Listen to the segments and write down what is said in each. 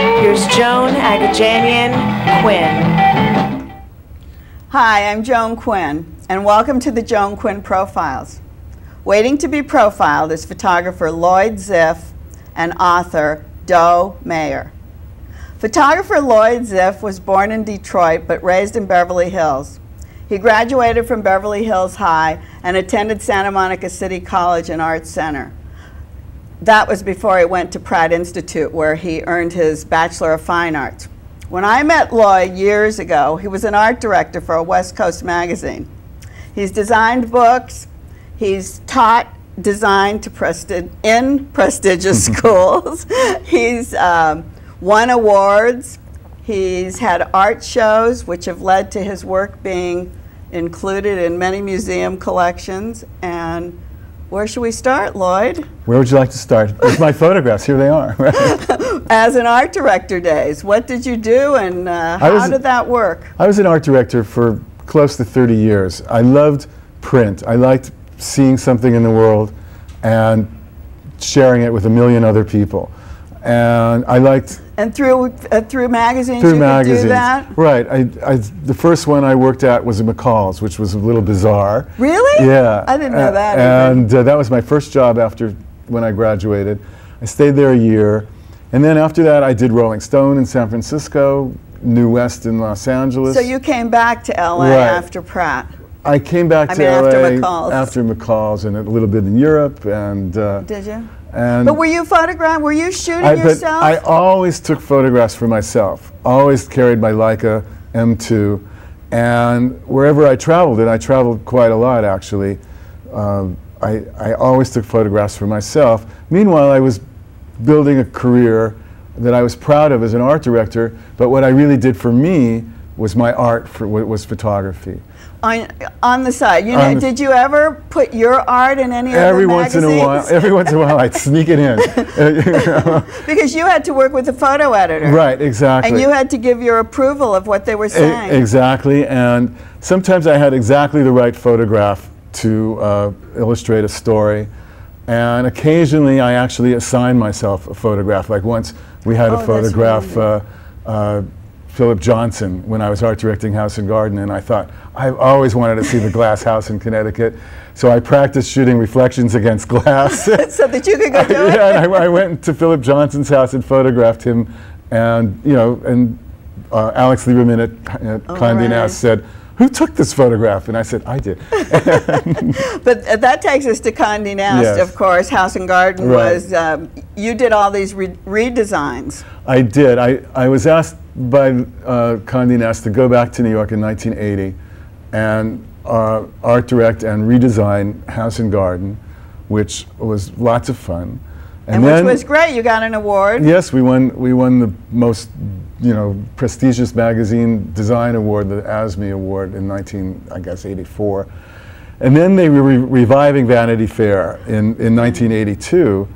Here's Joan Agajanian Quinn. Hi, I'm Joan Quinn, and welcome to the Joan Quinn Profiles. Waiting to be profiled is photographer Lloyd Ziff and author Doe Mayer. Photographer Lloyd Ziff was born in Detroit but raised in Beverly Hills. He graduated from Beverly Hills High and attended Santa Monica City College and Arts Center that was before he went to Pratt Institute, where he earned his Bachelor of Fine Arts. When I met Lloyd years ago, he was an art director for a West Coast magazine. He's designed books, he's taught design to presti in prestigious schools, he's um, won awards, he's had art shows, which have led to his work being included in many museum collections, and where should we start, Lloyd? Where would you like to start? With my photographs. Here they are. As an art director days, what did you do and uh, how did that work? I was an art director for close to 30 years. I loved print. I liked seeing something in the world and sharing it with a million other people. And I liked and through uh, through magazines, through you magazines. do that. Right. I, I, the first one I worked at was at McCall's, which was a little bizarre. Really? Yeah. I didn't know that. and uh, that was my first job after when I graduated. I stayed there a year, and then after that, I did Rolling Stone in San Francisco, New West in Los Angeles. So you came back to LA right. after Pratt. I came back I to mean, LA after McCall's. after McCall's and a little bit in Europe and. Uh, did you? And but were you photographing? Were you shooting I, yourself? I always took photographs for myself. Always carried my Leica M2, and wherever I traveled, and I traveled quite a lot actually, um, I, I always took photographs for myself. Meanwhile, I was building a career that I was proud of as an art director. But what I really did for me was my art for was photography on on the side. You know, did you ever put your art in any every of the once magazines? in a while? Every once in a while, I'd sneak it in. because you had to work with a photo editor. Right, exactly. And you had to give your approval of what they were saying. E exactly, and sometimes I had exactly the right photograph to uh, illustrate a story. And occasionally, I actually assigned myself a photograph. Like once, we had oh, a photograph. Uh, uh, Philip Johnson when I was art directing House and Garden, and I thought, I've always wanted to see the glass house in Connecticut. So I practiced shooting reflections against glass. so that you could go do it? yeah, and I, I, went to Philip Johnson's house and photographed him, and, you know, and uh, Alex Liberman at, at Condé Nast said, who took this photograph? And I said, I did. but uh, that takes us to Condé Nast, yes. of course. House and Garden right. was, um, you did all these re redesigns. I did. I, I was asked by uh, Condé Nast to go back to New York in 1980 and uh, art direct and redesign House and Garden, which was lots of fun. And, and then, which was great. You got an award. Yes, we won. We won the most, you know, prestigious magazine design award, the ASME Award, in 19, I guess, 84. And then they were re reviving Vanity Fair in, in 1982,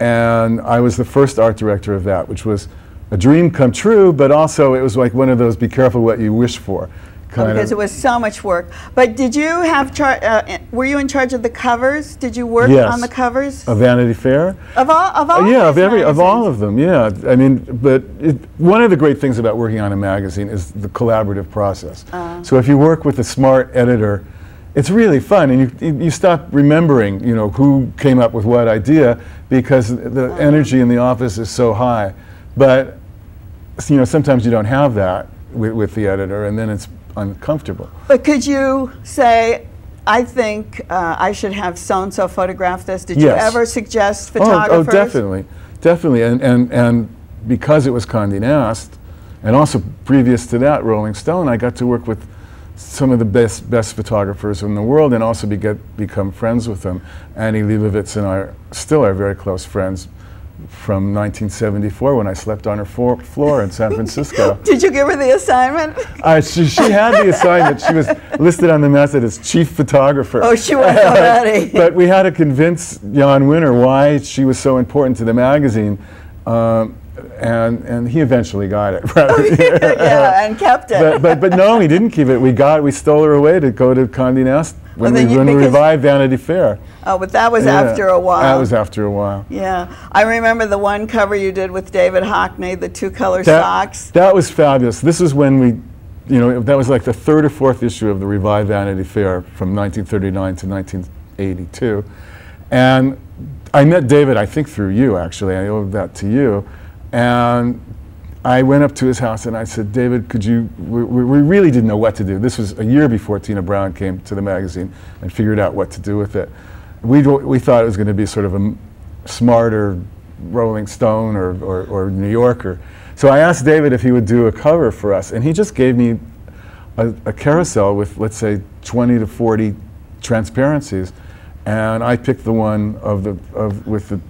and I was the first art director of that, which was a dream come true, but also it was like one of those be careful what you wish for. Kind because of. it was so much work. But did you have, char uh, were you in charge of the covers? Did you work yes. on the covers? Of Vanity Fair? Of all, of all uh, Yeah, of every, magazines. of all of them, yeah. I mean, but it, one of the great things about working on a magazine is the collaborative process. Uh. So if you work with a smart editor, it's really fun, and you, you stop remembering, you know, who came up with what idea because the uh. energy in the office is so high. But you know, sometimes you don't have that with, with the editor, and then it's uncomfortable. But could you say, I think uh, I should have so and so photograph this? Did yes. you ever suggest photographers? Oh, oh, definitely, definitely, and and and because it was Condé Nast, and also previous to that, Rolling Stone, I got to work with some of the best best photographers in the world, and also be get, become friends with them. Annie Leibovitz and I still are very close friends. From 1974 when I slept on her floor, floor in San Francisco. Did you give her the assignment? Uh, she, she had the assignment. She was listed on the masthead as chief photographer. Oh, she was already. but we had to convince Jann Wenner why she was so important to the magazine. Um, and, and he eventually got it. Oh, yeah, and kept it. but, but, but no, he didn't keep it. We got we stole her away to go to Condé Nast when, Well, we, you- when we revived Vanity Fair. oh, but that was Yeah, after a while. That was after a while. Yeah, I remember the one cover you did with David Hockney, the two color That, socks. that was fabulous. This is when we, you know, that was like the third or fourth issue of the revived Vanity Fair from 1939 to 1982. And I met David, I think through you actually, I owe that to you. And I went up to his house and I said, David, could you, we, we really didn't know what to do. This was a year before Tina Brown came to the magazine and figured out what to do with it. We, we thought it was going to be sort of a smarter Rolling Stone or, or, or New Yorker. So I asked David if he would do a cover for us, and he just gave me a, a carousel with, let's say, 20 to 40 transparencies, and I picked the one of the of with the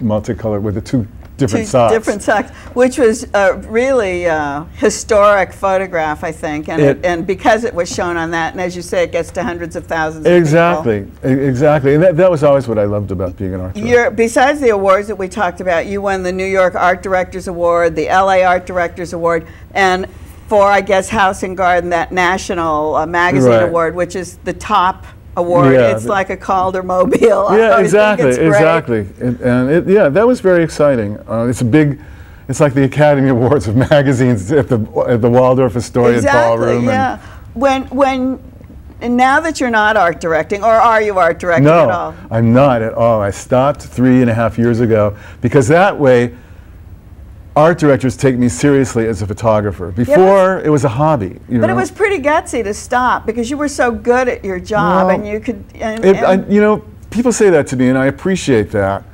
multicolored with the two different socks. different socks, which was a really uh, historic photograph, I think, and, It- and because it was shown on that, and as you say, it gets to hundreds of thousands. of Exactly, e- exactly, and that, that was always what I loved about being an art director. You're, besides the awards that we talked about, you won the New York Art Directors Award, the LA Art Directors Award, and for I guess House and Garden, that National uh, Magazine Right. Award, which is the top award. Yeah, it's like a Calder Mobile. Yeah, exactly, exactly, It- and it, yeah, that was very exciting. Uh, it's a big, it's like the Academy Awards of magazines at the at the Waldorf Astoria Exactly. Ballroom. Yeah. When when and now that you're not art directing, or are you art directing no, at all? No, I'm not at all. I stopped three and a half years ago because that way, art directors take me seriously as a photographer. Before, it was a hobby. You But it was pretty gutsy to stop because you were so good at your job, Well, and you could. And, It, I, you know, people say that to me, and I appreciate that.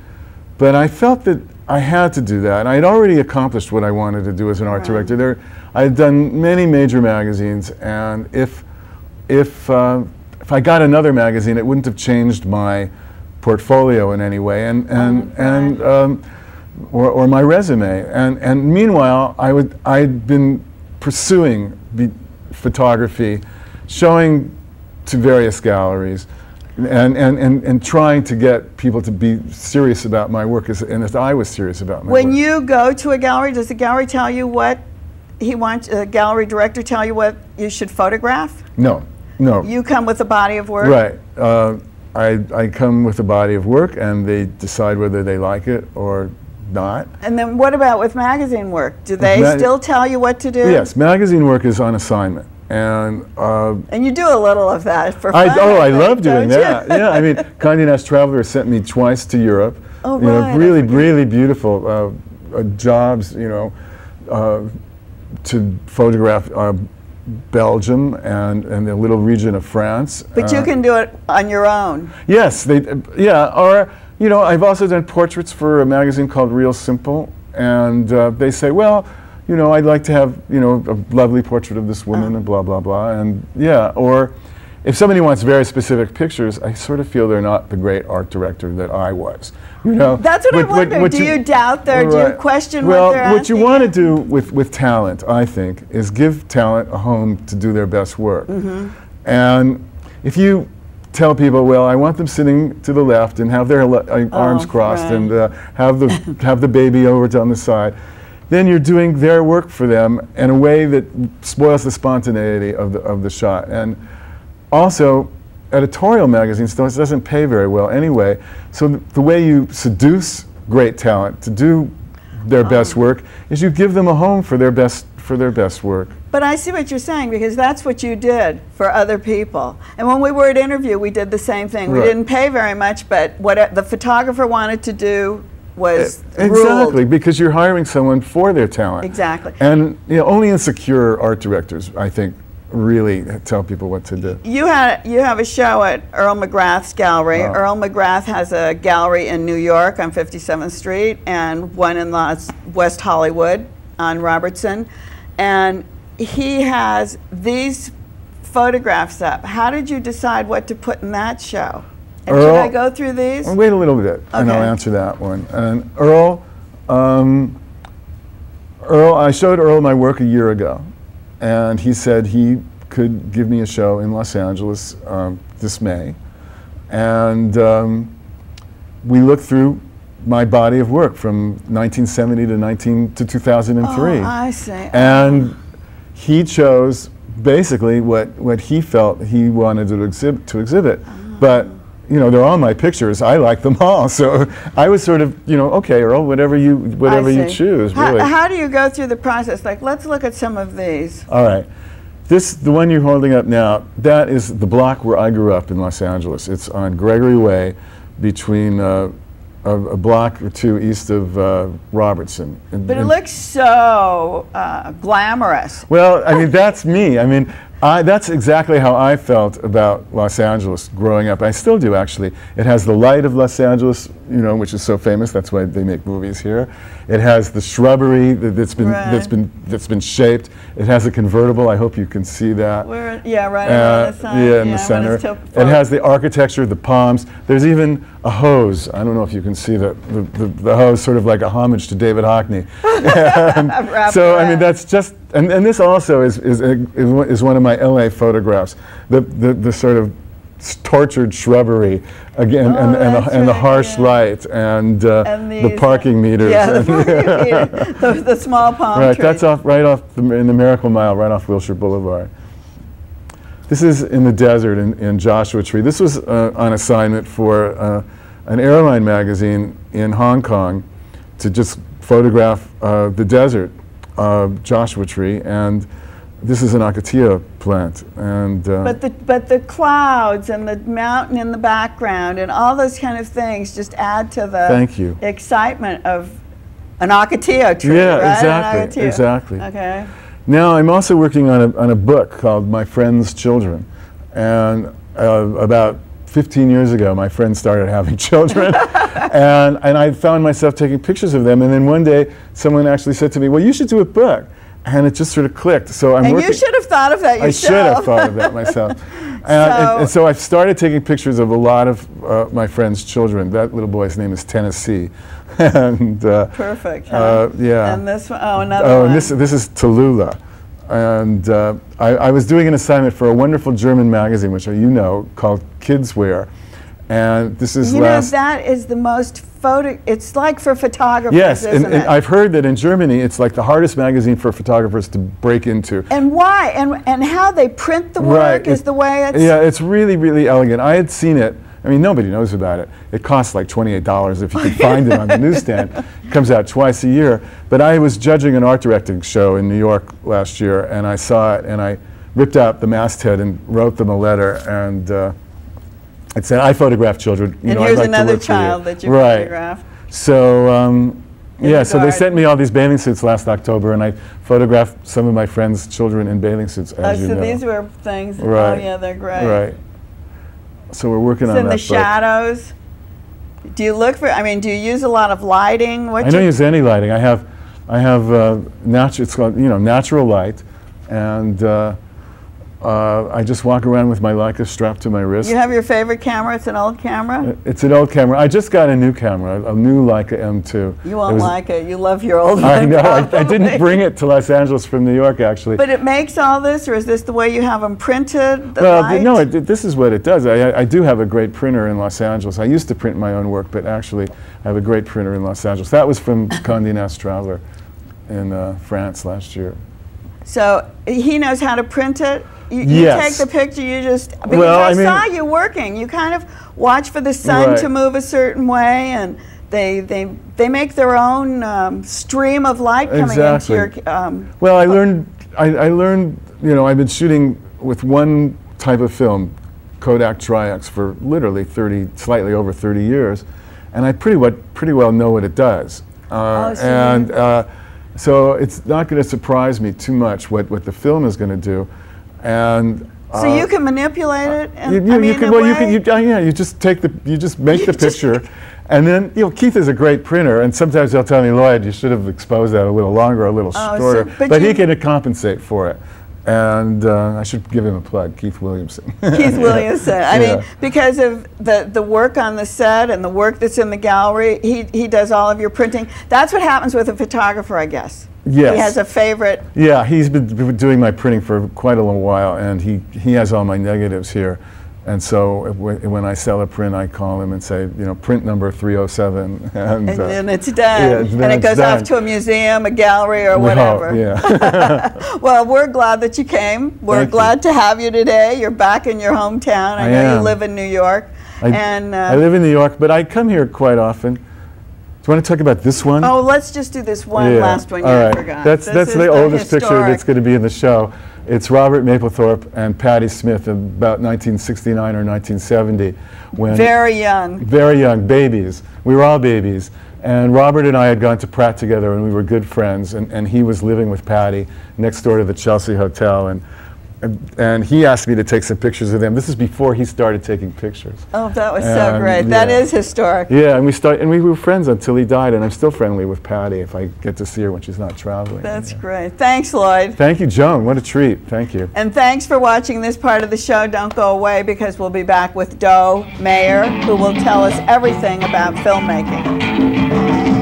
But I felt that I had to do that. And I had already accomplished what I wanted to do as an art director. There, I had done many major magazines, and if, if, uh, if I got another magazine, it wouldn't have changed my portfolio in any way, and and and. Um, or, or my resume, and and meanwhile, I would I'd been pursuing be, photography, showing to various galleries, and, and, and, and trying to get people to be serious about my work, as, and as I was serious about my when work. When you go to a gallery, does the gallery tell you what he wants? A gallery director tell you what you should photograph? no, no, You come with a body of work. right. Uh, I, I come with a body of work, and they decide whether they like it or not. And then what about with magazine work? Do they still tell you what to do? Yes, magazine work is on assignment, and uh, And you do a little of that for fun. I, oh, I think, love doing that. yeah, I mean, Condé Nast Traveler sent me twice to Europe. Oh, you right, I really, really beautiful uh, uh, jobs. You know, uh, to photograph uh, Belgium and and the little region of France. But you Uh, can do it on your own. Yes, they. Yeah, or you know, I've also done portraits for a magazine called Real Simple, and uh, they say, well, you know, I'd like to have you know a lovely portrait of this woman, and blah blah blah, and yeah, or if somebody wants very specific pictures, I sort of feel they're not the great art director that I was. You know, That's what I wonder. Do you doubt their- do you Right. question what well, they're what you want to do with with talent, I think, is give talent a home to do their best work. Mm-hmm. And if you tell people, well, I want them sitting to the left and have their uh, arms crossed right. and uh, have the have the baby over to on the side, then you're doing their work for them in a way that spoils the spontaneity of the of the shot. And also, editorial magazines don't- doesn't pay very well anyway. So th- the way you seduce great talent to do their best work is you give them a home for their best for their best work. But I see what you're saying because that's what you did for other people. And when we were at interview, we did the same thing. We didn't pay very much, but what the photographer wanted to do was Exactly, ruled. because you're hiring someone for their talent. Exactly. And you know, only insecure art directors, I think, really tell people what to do. You had you have a show at Earl McGrath's gallery. Wow. Earl McGrath has a gallery in New York on 57th Street and one in Los, West Hollywood on Robertson, and he has these photographs up. How did you decide what to put in that show? And should Earl- I go through these? Wait a little bit, and I'll answer that one. And Earl Um, Earl, I showed Earl my work a year ago, and he said he could give me a show in Los Angeles um, this May. And um, we looked through my body of work from 1970 to 19 to 2003. Oh, I see. And he chose basically what, what he felt he wanted to exhibit. To exhibit. Oh. But you know, they're all my pictures. I like them all. So I was sort of, you know, okay, Earl, whatever you whatever you choose, How, really. how do you go through the process? Like, let's look at some of these. All right. This, the one you're holding up now, that is the block where I grew up in Los Angeles. It's on Gregory Way between uh, a, a block or two east of uh, Robertson. And- But it looks so uh, glamorous. Well, I mean, that's me. I mean, I, that's exactly how I felt about Los Angeles growing up. I still do, actually. It has the light of Los Angeles, you know, which is so famous. That's why they make movies here. It has the shrubbery that, that's been that's Right. been that's been shaped. It has a convertible. I hope you can see that. Where, yeah, right Uh, the yeah, in when the center. It has the architecture, the palms. There's even a hose. I don't know if you can see that the, the, the hose, sort of like a homage to David Hockney. So, I mean, that's just, and, and this also is, is, a, is one- is one of my LA photographs. The, the, the sort of tortured shrubbery again, and, Oh, and, the, that's and the harsh yeah. light, and, uh, And the these, uh, parking meters. Yeah, the parking meter, the, the small palm Right, trees. that's off right off the, in the Miracle Mile, right off Wilshire Boulevard. This is in the desert in, in Joshua Tree. This was uh, on assignment for uh, an airline magazine in Hong Kong to just photograph uh, the desert, uh, Joshua Tree, and this is an acacia plant. And uh, But the, but the clouds and the mountain in the background and all those kind of things just add to the Thank you. excitement of an ocotillo tree, Yeah, right? Exactly, exactly. Okay. Now I'm also working on a, on a book called My Friend's Children. And uh, about 15 years ago, my friends started having children. and, and I found myself taking pictures of them. And then one day, someone actually said to me, Well, you should do a book. And it just sort of clicked. So I'm And working. you should have thought of that I should have thought of that myself. and, and- and so I've started taking pictures of a lot of uh, my friends' children. That little boy's name is Tennessee. and uh, Perfect. Huh? uh, yeah. And this one, oh, another Oh, one. and this, this is Tallulah. And uh, I, I was doing an assignment for a wonderful German magazine, which you know, called Kidswear. And this is you know, that is the most photo. It's like for photographers, yes, and, and? I've heard that in Germany it's like the hardest magazine for photographers to break into. and why? And and how they print the work is it- the way it's. Yeah, it's really, really elegant. I had seen it. I mean, nobody knows about it. It costs like $28 if you can find it on the newsstand. It comes out twice a year. But I was judging an art directing show in New York last year, and I saw it, and I ripped out the masthead and wrote them a letter, and uh, said, "I photograph children. You And know, here's like another for you." child that you right. photographed. So, um, yeah, so they sent me all these bathing suits last October, and I photographed some of my friends' children in bathing suits, Oh, so know. these were things. Right. Oh yeah, they're great. Right. So we're working So on in that. the shadows. Do you look for? I mean, do you use a lot of lighting? What I don't use any lighting. I have, I have uh, natural. It's called you know natural light, and uh, uh, I just walk around with my Leica strapped to my wrist. You have your favorite camera? It's an old camera. It's an old camera. I just got a new camera, a new Leica M2. You won't like it. You love your old I know. I, I didn't bring it to Los Angeles from New York, actually. But it makes all this, or is this the way you have them printed? The well, light? no, it, this is what it does. I, I- I do have a great printer in Los Angeles. I used to print my own work, but actually, I have a great printer in Los Angeles. That was from Condé Nast Traveler in uh, France last year. So he knows how to print it. You, you Yes. take the picture. You just because Well, I, I mean- saw you working. You kind of watch for the sun to move a certain way, and they they they make their own um, stream of light coming Exactly. into your. Um, Well, I learned, I, I learned, you know, I've been shooting with one type of film, Kodak Tri-X, for literally 30, slightly over 30 years, and I pretty, what, pretty well know what it does. Uh, Oh, and uh, so it's not going to surprise me too much what, what the film is going to do. And so uh, you can manipulate it. And, you, you, I you can, well, you can, you, uh, yeah, you just take the, you just make the just- picture, and then, you know, Keith is a great printer, and sometimes he'll tell me, Lloyd, you should have exposed that a little longer, a little Oh, so- shorter, but but, he can compensate for it. and uh, I should give him a plug, Keith Williamson. Keith Williamson. I Yeah. mean, because of the, the work on the set and the work that's in the gallery, he, he does all of your printing. That's what happens with a photographer, I guess. Yes. He has a favorite. Yeah, he's been, doing my printing for quite a little while, and he, he has all my negatives here. And so when I sell a print, I call him and say, you know, print number 307. And, And uh, then it's done. yeah, and it goes done. off to a museum, a gallery, or hope, whatever. yeah. Well, we're glad that you came. We're Thank you. glad to have you today. You're back in your hometown. I, I know you live in New York. I, and uh, I live in New York, but I come here quite often. You want to talk about this one? oh, let's just do this one Yeah. last one. All you right. forgot. That's This that's is the oldest picture that's going to be in the show. It's Robert Mapplethorpe and Patti Smith in about 1969 or 1970, when Very young. very young babies. We were all babies. And Robert and I had gone to Pratt together and we were good friends. And, and he was living with Patti next door to the Chelsea Hotel. And, and, and he asked me to take some pictures of them. This is before he started taking pictures. Oh, that was so great. That yeah. is historic. Yeah, and we start, and we were friends until he died. And I'm still friendly with Patti if I get to see her when she's not traveling. That's Yeah. great. Thanks, Lloyd. Thank you, Joan. What a treat. Thank you. And thanks for watching this part of the show. Don't go away because we'll be back with Doe Mayer, who will tell us everything about filmmaking.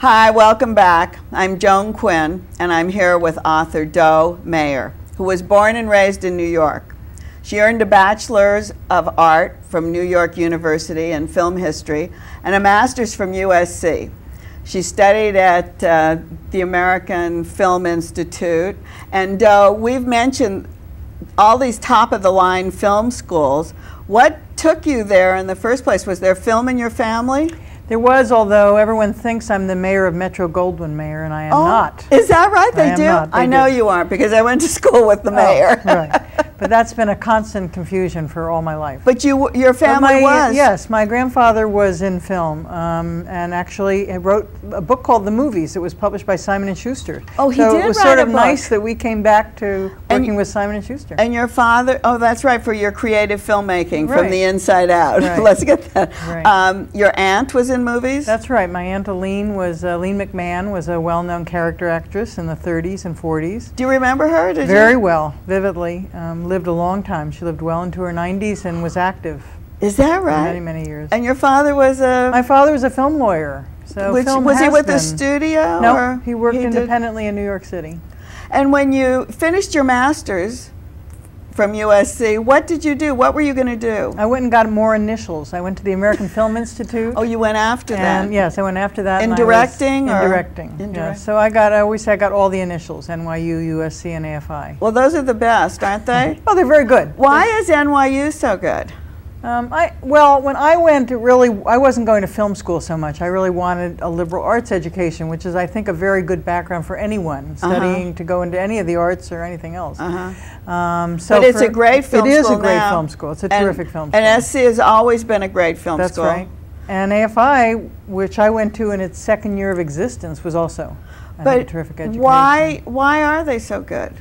Hi, welcome back. I'm Joan Quinn, and I'm here with author Doe Mayer, who was born and raised in New York. She earned a Bachelor's of Art from New York University in Film History and a Master's from USC. She studied at uh, the American Film Institute. And uh, we've mentioned all these top of the line film schools. What took you there in the first place? Was there film in your family? There was, although everyone thinks I'm the mayor of Metro Goldwyn Mayor, and I am oh, not. Oh, Is that right? I They am do? not. They I know do. you aren't because I went to school with the Oh, mayor. right. But that's been a constant confusion for all my life. But you, your family my, was? Yes, my grandfather was in film, um, and actually wrote a book called The Movies. It was published by Simon and Schuster. Oh, he so did it was sort of nice that we came back to working y- with Simon and Schuster. And your father, oh, that's right, for your creative filmmaking from the inside out. Right. Let's get that. Right. Um, your aunt was in movies? That's right. My aunt Aline was uh, Aline McMahon was a well-known character actress in the 30s and 40s. Do you remember her? Did Very you? well, vividly. Um, lived a long time. She lived well into her 90s and was active Is that for right? many, many years. And your father was a. My father was a film lawyer. So which, film was he with the been- studio? No, or he worked did- independently in New York City. And when you finished your master's from USC, what did you do? What were you going to do? I went and got more initials. I went to the American Film Institute. Oh, you went after that. yes, I went after that. In and I was- directing In directing. in yeah. So I got. I always say I got all the initials: NYU, USC, and AFI. Well, those are the best, aren't they? Oh, they're very good. Why is NYU so good? Um, I, well, when I went, really, I wasn't going to film school so much. I really wanted a liberal arts education, which is, I think, a very good background for anyone Uh-huh. studying to go into any of the arts or anything else. Uh-huh. Um, so But it's for- a great film It is a great now. film school. It's a And- terrific film school. And SC has always been a great film That's school. right. And AFI, which I went to in its second year of existence, was also But a terrific education. why why are they so good?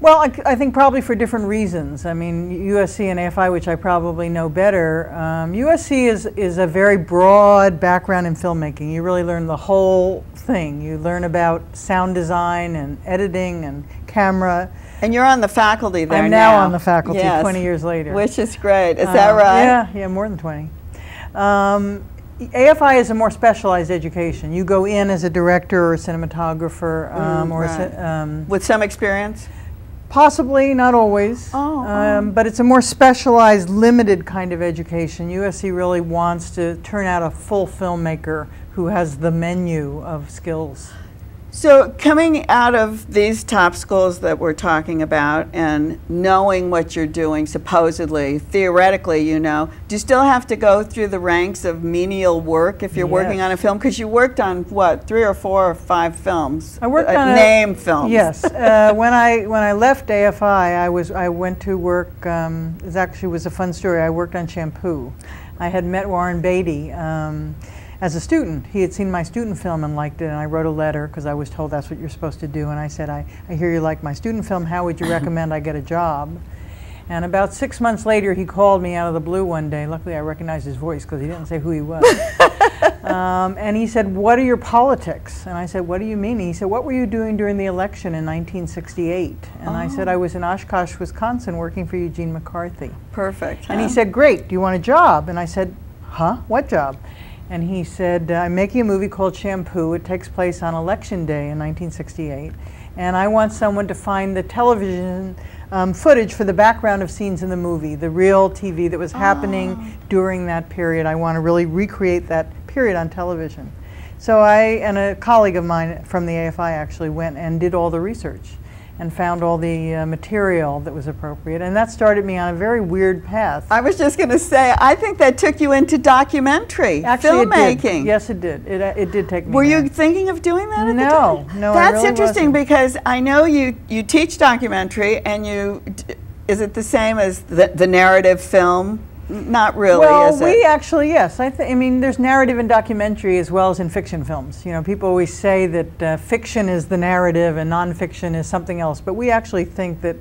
Well, I think probably for different reasons. I mean, USC and AFI, which I probably know better, um, USC is, is a very broad background in filmmaking. You really learn the whole thing. You learn about sound design and editing and camera. And you're on the faculty there I'm now on the faculty yes. 20 years later. Which is great. Is that Um, right? Yeah, yeah, more than 20. Um, AFI is a more specialized education. You go in as a director or a cinematographer um, Mm, or right. ci- um, With some experience? Possibly, not always. Oh, um, But it's a more specialized, limited kind of education. USC really wants to turn out a full filmmaker who has the menu of skills. So, coming out of these top schools that we're talking about and knowing what you're doing, supposedly, theoretically, you know, do you still have to go through the ranks of menial work if you're working on a film? Because you worked on what, three or four or five films? I worked Uh, on a- name films. Yes. uh, when I when I left AFI, I was I went to work. Um, it actually was a fun story. I worked on shampoo. I had met Warren Beatty. Um, as a student, he had seen my student film and liked it, and I wrote a letter because I was told that's what you're supposed to do. And I said, I, I hear you like my student film. How would you recommend I get a job? And about six months later, he called me out of the blue one day. Luckily, I recognized his voice because he didn't say who he was. um, and he said, What are your politics? And I said, What do you mean? He said, What were you doing during the election in 1968? And I said, I was in Oshkosh, Wisconsin, working for Eugene McCarthy. Perfect. And he said, Great, do you want a job? And I said, Huh? What job? And he said, I'm making a movie called Shampoo. It takes place on Election Day in 1968. And I want someone to find the television um, footage for the background of scenes in the movie, the real TV that was happening during that period. I want to really recreate that period on television. So I and a colleague of mine from the AFI actually went and did all the research and found all the uh, material that was appropriate. And that started me on a very weird path. I was just going to say, I think that took you into documentary Actually, it filmmaking. Yes, it did. It, uh, it did take me. Were you thinking of doing that at the No, no, That's really interesting wasn't. because I know you you teach documentary and you d- is it the same as the, the narrative film? Not really, well, we actually yes. I, th- I mean, there's narrative in documentary as well as in fiction films. You know, people always say that uh, fiction is the narrative and nonfiction is something else, but we actually think that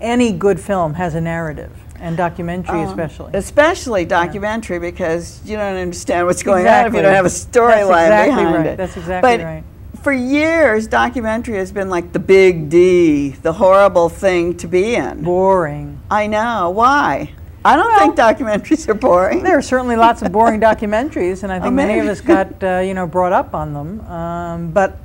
any good film has a narrative, and documentary Um, especially. Especially documentary because you don't understand what's going on if you don't have a Exactly. storyline That's exactly behind right. it. That's exactly but right. For years, documentary has been like the big D, the horrible thing to be in. Boring. I know. Why? I don't think documentaries are boring. There are certainly lots of boring documentaries, and I think many of us got uh, you know brought up on them. Um, but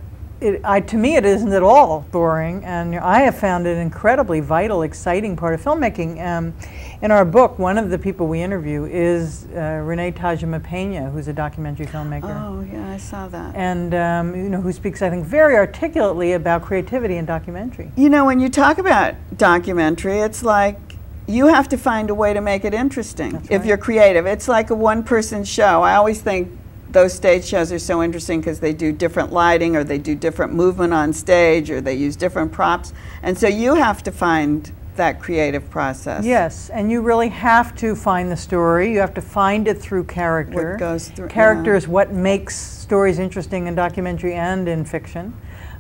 it, I, to me, it isn't at all boring, and I have found it an incredibly vital, exciting part of filmmaking. Um, in our book, one of the people we interview is uh, Renee Tajima Pena, who's a documentary filmmaker. Oh, yeah, I saw that. And um, you know, who speaks, I think, very articulately about creativity in documentary. You know, when you talk about documentary, it's like you have to find a way to make it interesting if you're creative. It's like a one person show. I always think those stage shows are so interesting because they do different lighting or they do different movement on stage or they use different props. And so you have to find that creative process. Yes, and you really have to find the story. You have to find it through character. What goes through- Character yeah. is what makes stories interesting in documentary and in fiction.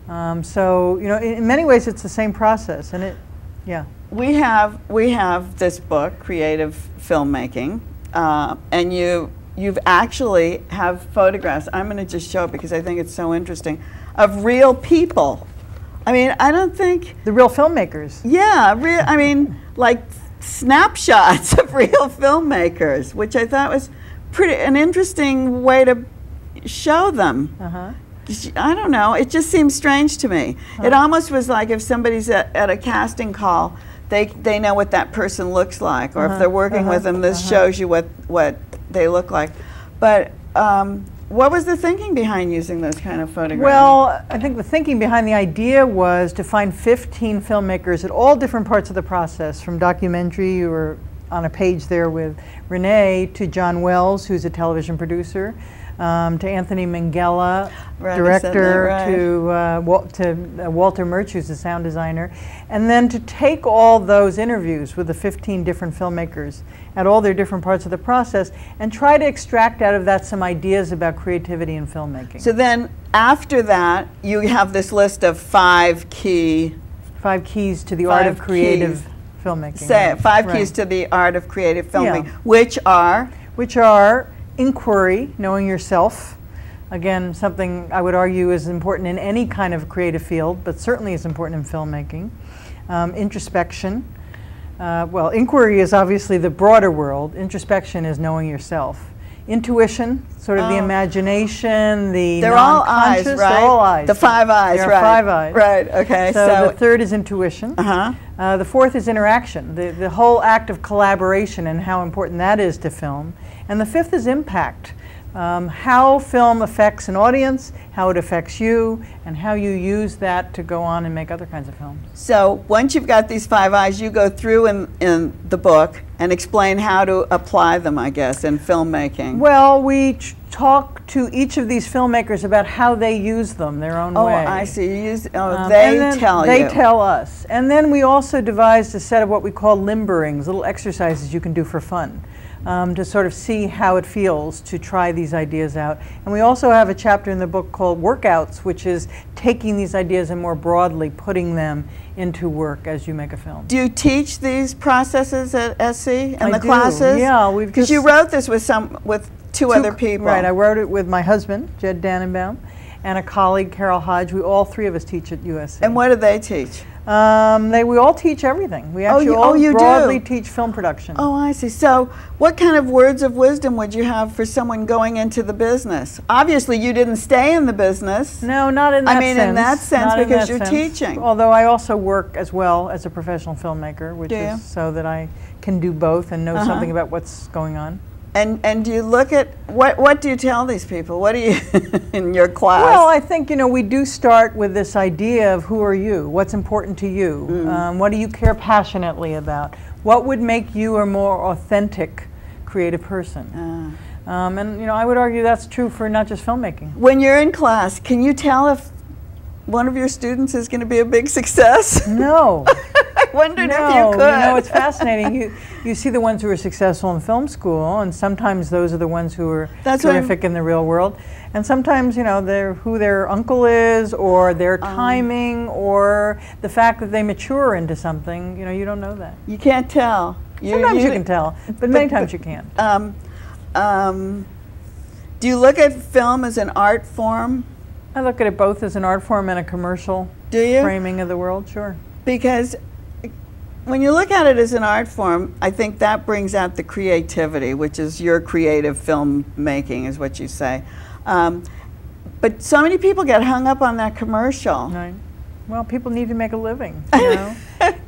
Um, so you know, in, in many ways, it's the same process, and it, yeah. we have we have this book, Creative Filmmaking, uh, and you you've actually have photographs. I'm going to just show it because I think it's so interesting of real people. I mean, I don't think. The real filmmakers. Yeah, real. I mean, like snapshots of real filmmakers, which I thought was pretty an interesting way to show them. Uh-huh. I don't know. It just seems strange to me. It almost was like if somebody's at, at a casting call, they they know what that person looks like, or if uh-huh, they're working uh-huh, with them, this uh-huh. shows you what what they look like. But um, what was the thinking behind using those kind of photographs? Well, I think the thinking behind the idea was to find 15 filmmakers at all different parts of the process, from documentary, you were on a page there with Renee, to John Wells, who's a television producer, um, to Anthony Minghella, Right, I said that director, right. to, uh, Wal- to uh, Walter Murch, who's a sound designer, and then to take all those interviews with the 15 different filmmakers at all their different parts of the process and try to extract out of that some ideas about creativity in filmmaking. so then after that, you have this list of five key Five keys to the art of creative keys. filmmaking. say right, five keys to the art of creative filmmaking, Yeah. which are Which are inquiry, knowing yourself. Again, something I would argue is important in any kind of creative field, but certainly is important in filmmaking. Um, introspection. Uh, well, inquiry is obviously the broader world. Introspection is knowing yourself. Intuition, sort of the Oh. imagination, the they're all eyes, right? They're all eyes. The five eyes, There right? five eyes. Right. Okay. So, So, the third is intuition. uh-huh. Uh, the fourth is interaction, the, the whole act of collaboration and how important that is to film. And the fifth is impact, um, how film affects an audience, how it affects you, and how you use that to go on and make other kinds of films. So once you've got these five eyes, you go through in, in the book and explain how to apply them, I guess, in filmmaking. Well, we ch- talk to each of these filmmakers about how they use them their own oh, way. I see. You use, oh, Um, they tell they you. tell us. And then we also devised a set of what we call limberings, little exercises you can do for fun. Um, to sort of see how it feels to try these ideas out. And we also have a chapter in the book called Workouts, which is taking these ideas and more broadly putting them into work as you make a film. Do you teach these processes at SC and I the do, classes? yeah, we've Because you wrote this with some with two, Two other people. Right, I wrote it with my husband, Jed Dannenbaum, and a colleague, Carroll Hodge. We all three of us teach at USC. and what do they teach? Um, they, we all teach everything. We Oh, actually you- all oh, you do? broadly teach film production. Oh, I see. So, what kind of words of wisdom would you have for someone going into the business? Obviously, you didn't stay in the business. No, not in I that mean, in sense. that sense, Not because that you're sense. teaching. Although I also work as well as a professional filmmaker, which Do you? is so that I can do both and know Uh-huh. something about what's going on. And and do you look at what what do you tell these people? What do you in your class? Well, I think you know we do start with this idea of who are you, what's important to you, Mm. um, what do you care passionately about, what would make you a more authentic, creative person. Uh. Um, and you know, I would argue that's true for not just filmmaking. when you're in class, can you tell if one of your students is going to be a big success? No, I wondered no, if you could. You know, it's fascinating. You you see the ones who are successful in film school, and sometimes those are the ones who are That's terrific in the real world. And sometimes, you know, they're who their uncle is, or their Um. timing, or the fact that they mature into something. You know, you don't know that. you can't tell. Sometimes you, can tell, but many times you can't. Um, um, do you look at film as an art form? I look at it both as an art form and a commercial Do you? framing of the world. Sure. because when you look at it as an art form, I think that brings out the creativity, which is your creative filmmaking, is what you say. Um, but so many people get hung up on that commercial. Right. Well, people need to make a living, you know,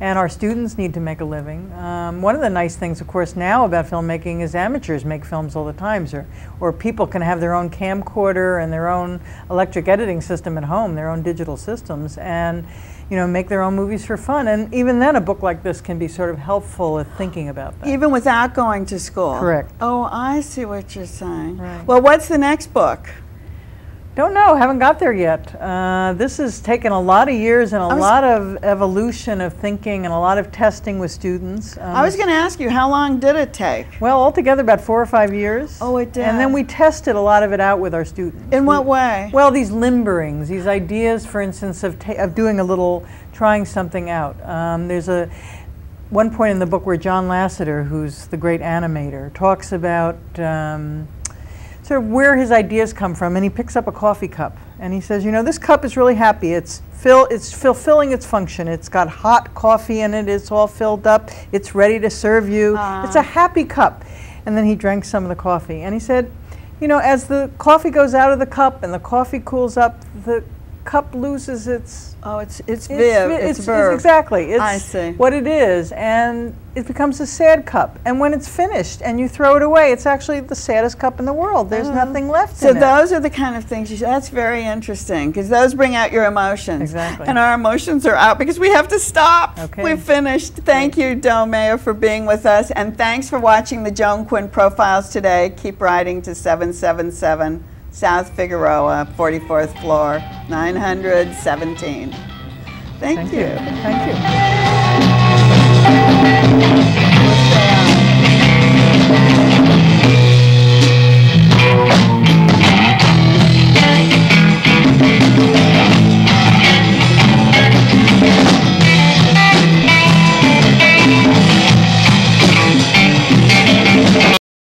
and our students need to make a living. Um, one of the nice things, of course, now about filmmaking is amateurs make films all the time, or, or people can have their own camcorder and their own electric editing system at home, their own digital systems, and you know, make their own movies for fun. And even then, a book like this can be sort of helpful at thinking about that. Even without going to school. Correct. Oh, I see what you're saying. Right. Well, what's the next book? Don't know, haven't got there yet. Uh, this has taken a lot of years and a lot of evolution of thinking and a lot of testing with students. Um, I was going to ask you, how long did it take? Well, altogether about four or five years. Oh, it did. And then we tested a lot of it out with our students. In We- what way? Well, these limberings, these ideas, for instance, of, ta- of doing a little, trying something out. Um, there's a one point in the book where John Lasseter, who's the great animator, talks about um, sort of where his ideas come from, and he picks up a coffee cup and he says, you know, this cup is really happy. It's fill, it's fulfilling its function. It's got hot coffee in it. It's all filled up. It's ready to serve you. It's a happy cup. And then he drank some of the coffee, and he said, you know, as the coffee goes out of the cup and the coffee cools up, the cup loses its Oh, it's it's it's, viv, vi- it's, it's, verb. exactly. It's I see. what it is, and it becomes a sad cup. And when it's finished and you throw it away, it's actually the saddest cup in the world. There's mm-hmm. nothing left. So in it. those are the kind of things you. That's very interesting because those bring out your emotions. Exactly. And our emotions are out because we have to stop. Okay. We've finished. Thank you, Doe Mayer, for being with us, and thanks for watching the Joan Quinn profiles today. Keep writing to 777 South Figueroa, 44th floor, 917. Thank, Thank you. you. Thank you.